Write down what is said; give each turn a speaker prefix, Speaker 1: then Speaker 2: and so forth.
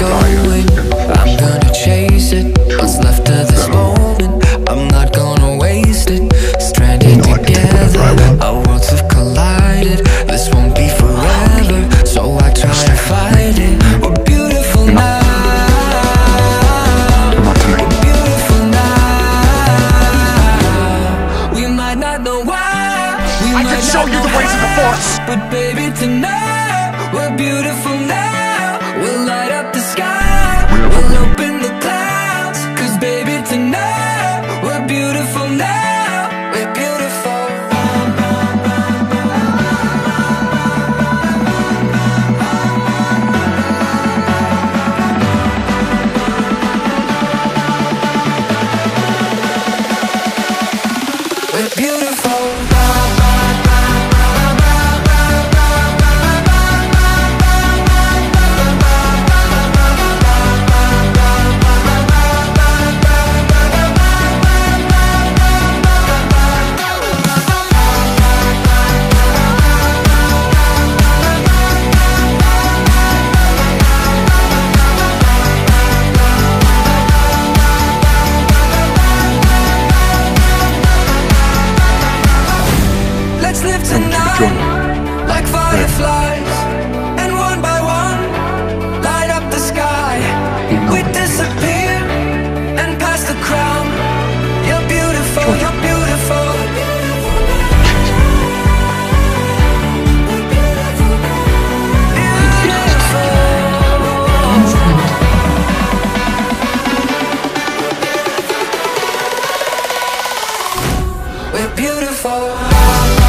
Speaker 1: going, I'm gonna chase it. What's left of this moment, I'm not gonna waste it. Stranded together, our worlds have collided. This won't be forever, so I try to fight it. We're beautiful now. We're beautiful now. We might not know why. We
Speaker 2: I can
Speaker 1: might
Speaker 2: show you the ways of the Force.
Speaker 1: But baby, tonight we're beautiful now. We'll light and one by one light up the sky. We disappear and pass the crown. You're beautiful, you're beautiful. We're beautiful.